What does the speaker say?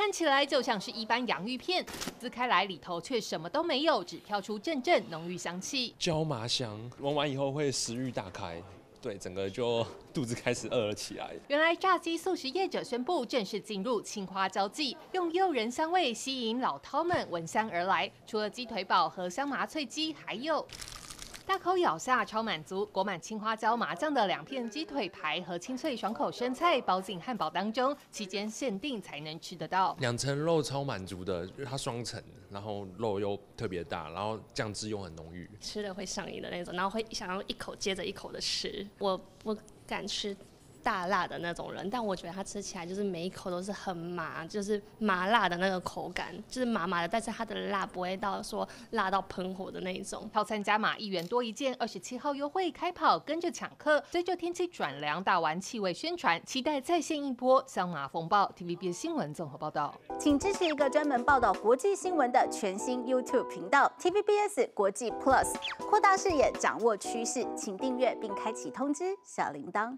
看起来就像是一般洋芋片，撕开来里头却什么都没有，只飘出阵阵浓郁香气。椒麻香，闻完以后会食欲大开。对，整个就肚子开始饿了起来。原来炸鸡素食业者宣布正式进入青花椒季，用诱人香味吸引老饕们闻香而来。除了鸡腿堡和香麻脆鸡，还有。大口咬下，超满足，裹满青花椒麻酱的两片鸡腿排和清脆爽口生菜包进汉堡当中，期间限定才能吃得到。两层肉超满足的，它双层，然后肉又特别大，然后酱汁又很浓郁，吃了会上瘾的那种，然后会想要一口接着一口的吃。我不敢吃。大辣的那种人，但我觉得它吃起来就是每一口都是很麻，就是麻辣的那个口感，就是麻麻的，但是它的辣不会到说辣到喷火的那一种。套餐加码一元多一件，二十七号优惠开跑，跟着抢客。随着天气转凉，大玩气味宣传，期待再现一波香麻风暴。TVB 新闻综合报道，请支持一个专门报道国际新闻的全新 YouTube 频道 TVBS 国际 Plus，扩大视野，掌握趋势，请订阅并开启通知小铃铛。